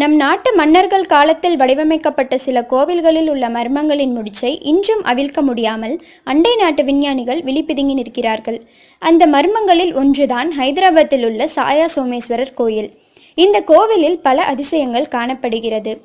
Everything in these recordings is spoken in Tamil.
நம் நாட்டு மன்னர்கள் காலத்தில் வடிவமைக்கப்பட்ட சில கோவில்களில் உள்ள மர்மங்களின் முடிச்சை இன்றும் அவிழ்க்க முடியாமல் அண்டை நாட்டு விஞ்ஞானிகள் விழிப்பிதுங்கி நிற்கிறார்கள். அந்த மர்மங்களில் ஒன்றுதான் ஹைதராபாத்தில் உள்ள சாயா சோமேஸ்வரர் கோயில். இந்த கோவிலில் பல அதிசயங்கள் காணப்படுகிறது.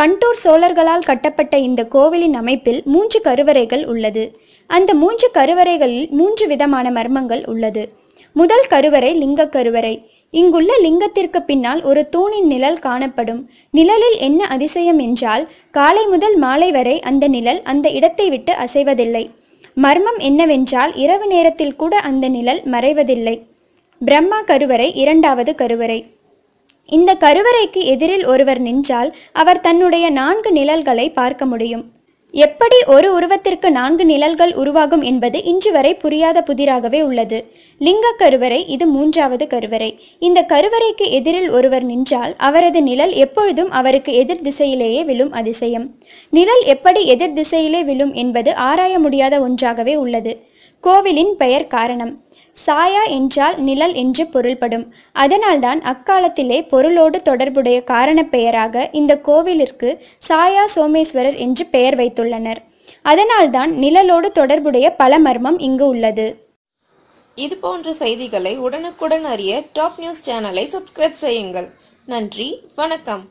கண்டூர் சோழர்களால் கட்டப்பட்ட இந்த கோவிலின் அமைப்பில் மூன்று கருவறைகள் உள்ளது. அந்த மூன்று கருவறைகளில் மூன்று விதமான மர்மங்கள் உள்ளது. முதல் கருவறை லிங்க கருவறை. இங்குள்ள லிங்கத்திற்கு பின்னால் ஒரு தூணின் நிழல் காணப்படும். நிழலில் என்ன அதிசயம் என்றால் காலை முதல் மாலை வரை அந்த நிழல் அந்த இடத்தை விட்டு அசைவதில்லை. மர்மம் என்னவென்றால் இரவு நேரத்தில் கூட அந்த நிழல் மறைவதில்லை. பிரம்மா கருவறை இரண்டாவது கருவறை. இந்த கருவறைக்கு எதிரில் ஒருவர் நின்றால் அவர் தன்னுடைய நான்கு நிழல்களை பார்க்க முடியும். எப்படி ஒரு உருவத்திற்கு நான்கு நிழல்கள் உருவாகும் என்பது இன்று வரை புரியாத புதிராகவே உள்ளது. லிங்க கருவறை இது மூன்றாவது கருவறை. இந்த கருவறைக்கு எதிரில் ஒருவர் நின்றால் அவரது நிழல் எப்பொழுதும் அவருக்கு எதிர் திசையிலேயே விழும் அதிசயம். நிழல் எப்படி எதிர் திசையிலே விழும் என்பது ஆராய முடியாத ஒன்றாகவே உள்ளது. கோவிலின் பெயர் காரணம். சாயா என்றால் நிழல் என்று பொருள்படும். அதனால்தான் அக்காலத்திலே பொருளோடு தொடர்புடைய காரணப் பெயராக இந்த கோவிலிற்கு சாயா சோமேஸ்வரர் என்று பெயர் வைத்துள்ளனர். அதனால்தான் நிழலோடு தொடர்புடைய பல மர்மம் இங்கு உள்ளது. இது போன்ற செய்திகளை உடனுக்குடன் அறிய டாப் நியூஸ் சேனலை சப்ஸ்கிரைப் செய்யுங்கள். நன்றி வணக்கம்.